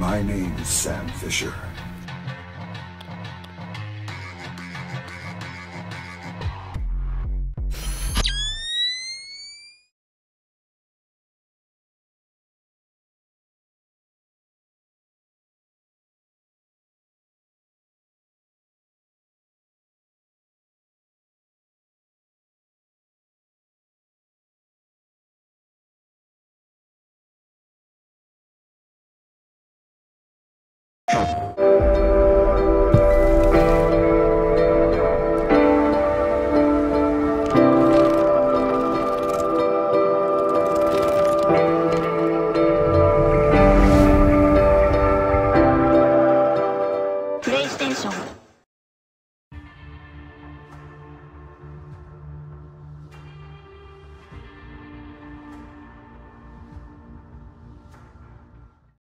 My name is Sam Fisher. プレイステーション。